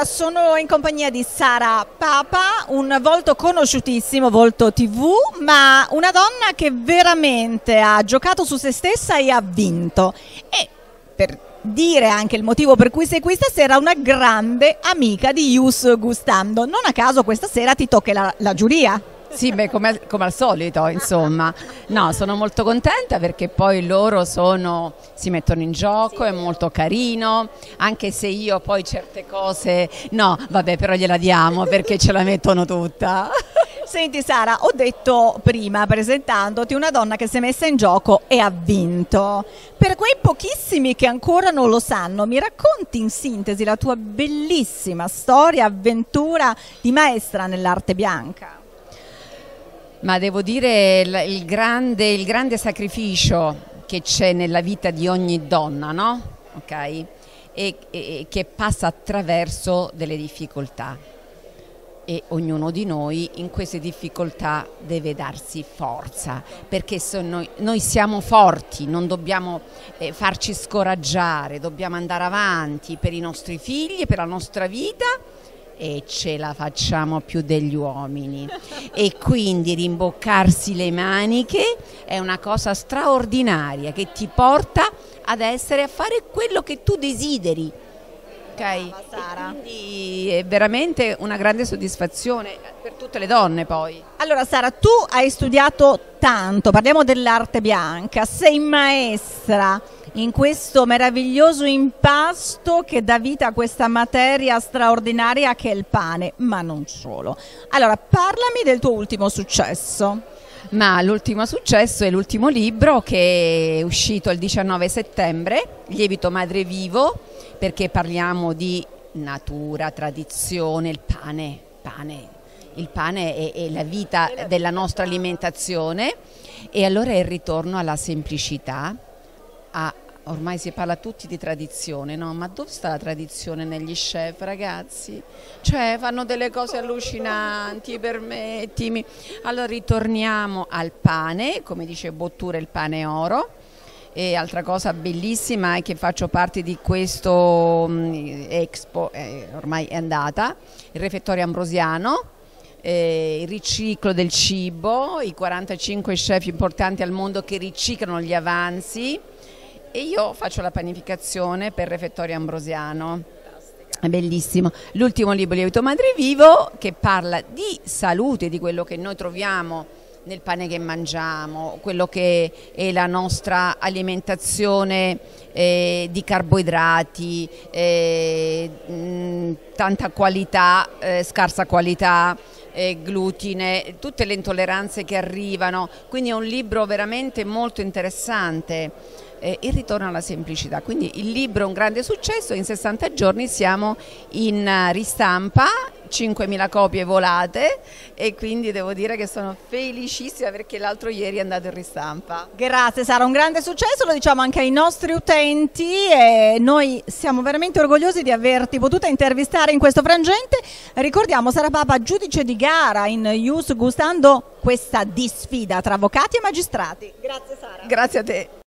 Allora sono in compagnia di Sara Papa, un volto conosciutissimo, volto tv, ma una donna che veramente ha giocato su se stessa e ha vinto. E per dire anche il motivo per cui sei qui stasera, una grande amica di Ius Gustando. Non a caso questa sera ti tocca la, la giuria. Sì, beh, come, come, al solito, insomma. No, sono molto contenta perché poi loro sono, si mettono in gioco, è molto carino, anche se io poi certe cose, no, vabbè, però gliela diamo perché ce la mettono tutta. Senti Sara, ho detto prima presentandoti una donna che si è messa in gioco e ha vinto. Per quei pochissimi che ancora non lo sanno, mi racconti in sintesi la tua bellissima storia, avventura di maestra nell'arte bianca? Ma devo dire il, il, grande, il grande, sacrificio che c'è nella vita di ogni donna, no? Okay? E, e, che passa attraverso delle difficoltà e ognuno di noi in queste difficoltà deve darsi forza perché noi, noi, siamo forti, non dobbiamo eh, farci scoraggiare, dobbiamo andare avanti per i nostri figli, per la nostra vita e ce la facciamo più degli uomini e quindi rimboccarsi le maniche è una cosa straordinaria che ti porta ad essere a fare quello che tu desideri ok? Sara. Quindi è veramente una grande soddisfazione per tutte le donne poi. Allora Sara, tu hai studiato tanto, parliamo dell'arte bianca, sei maestra in questo meraviglioso impasto che dà vita a questa materia straordinaria che è il pane, ma non solo. Allora, parlami del tuo ultimo successo. Ma l'ultimo successo è l'ultimo libro che è uscito il 19 settembre, Lievito Madre Vivo, perché parliamo di natura, tradizione, il pane, pane. Il pane è, è la vita della nostra alimentazione e allora è il ritorno alla semplicità, a ormai si parla tutti di tradizione, no? Ma dove sta la tradizione negli chef, ragazzi? Cioè, fanno delle cose allucinanti, permettimi. Allora ritorniamo al pane, come dice Bottura, il pane oro. E altra cosa bellissima è che faccio parte di questo um, Expo, eh, ormai è andata, il refettorio ambrosiano, eh, il riciclo del cibo, i 45 chef importanti al mondo che riciclano gli avanzi e io faccio la panificazione per Refettorio Ambrosiano. È bellissimo. L'ultimo libro Lievito Madre Vivo che parla di salute, di quello che noi troviamo nel pane che mangiamo, quello che è la nostra alimentazione eh, di carboidrati, eh, mh, tanta qualità, eh, scarsa qualità, eh, glutine, tutte le intolleranze che arrivano, quindi è un libro veramente molto interessante eh, il ritorno alla semplicità. Quindi il libro è un grande successo, in 60 giorni siamo in uh, ristampa, 5.000 copie volate e quindi devo dire che sono felicissima perché l'altro ieri è andato in ristampa. Grazie, sarà un grande successo, lo diciamo anche ai nostri utenti e noi siamo veramente orgogliosi di averti potuta intervistare in questo frangente. Ricordiamo Sara Papa giudice di gara in Ius gustando questa disfida tra avvocati e magistrati. Grazie Sara. Grazie a te.